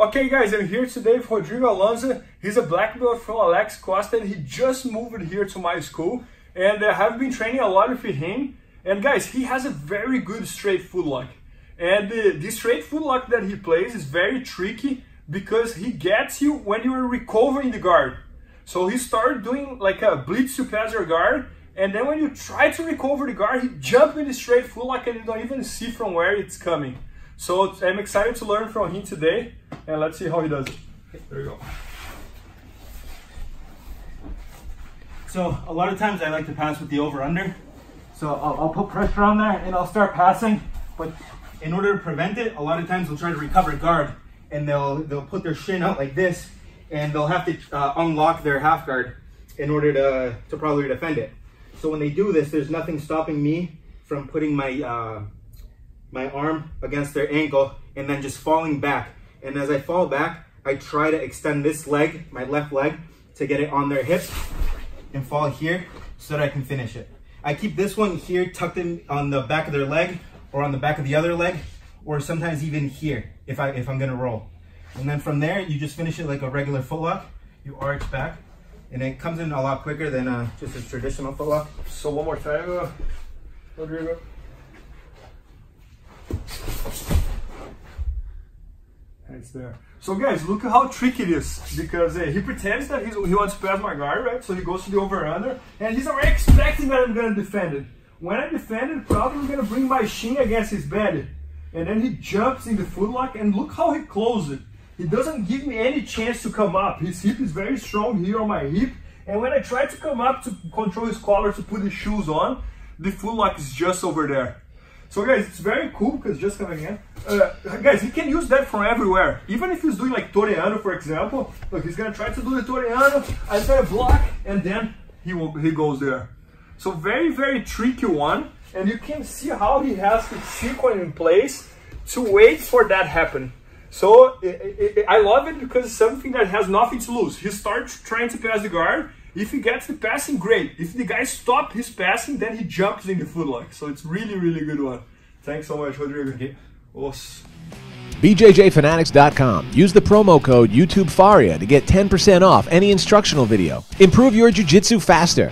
Okay guys, I'm here today with Rodrigo Alonso. He's a black belt from Alex Costa and he just moved here to my school and I have been training a lot with him. And guys, he has a very good straight foot lock. And uh, the, the straight foot lock that he plays is very tricky because he gets you when you are recovering the guard. So he started doing like a blitz to pass your guard and then when you try to recover the guard, he jump in the straight foot lock and you don't even see from where it's coming. So I'm excited to learn from him today, and let's see how he does it. There you go. So a lot of times I like to pass with the over-under. So I'll, I'll, put pressure on there and I'll start passing. But in order to prevent it, a lot of times they'll try to recover guard and they'll they'll put their shin out like this and they'll have to uh, unlock their half guard in order to, to probably defend it. So when they do this, there's nothing stopping me from putting my uh, my arm against their ankle and then just falling back. And as I fall back, I try to extend this leg, my left leg, to get it on their hip and fall here so that I can finish it. I keep this one here tucked in on the back of their leg or on the back of the other leg or sometimes even here if, I, if I'm gonna roll. And then from there, you just finish it like a regular footlock. You arch back and it comes in a lot quicker than uh, just a traditional footlock. So one more time, uh, Rodrigo. It's there. So guys, look how tricky it is because uh, he pretends that he wants to pass my guard, right? So he goes to the over-under and he's already expecting that I'm to defend it. When I defend it, probably I'm to bring my shin against his belly. And then he jumps in the footlock and look how he closes it. He doesn't give me any chance to come up. His hip is very strong here on my hip. And when I try to come up to control his collar to put his shoes on, the footlock is just over there. So guys, it's very cool because just coming in. Uh, guys, he can use that from everywhere. Even if he's doing like toreando, for example. Look, he's gonna try to do the toreando. I try to block, and then he will, he goes there. So very, very tricky one. And you can see how he has the sequence in place to wait for that happen. So it, it, I love it because it's something that has nothing to lose. He starts trying to pass the guard, if he gets the passing, great. If the guy stops his passing, then he jumps in the footlock. So it's really, really good one. Thanks so much, Rodrigo. Okay. Os. BJJFanatics.com. Use the promo code YouTubeFaria to get 10% off any instructional video. Improve your jiu-jitsu faster.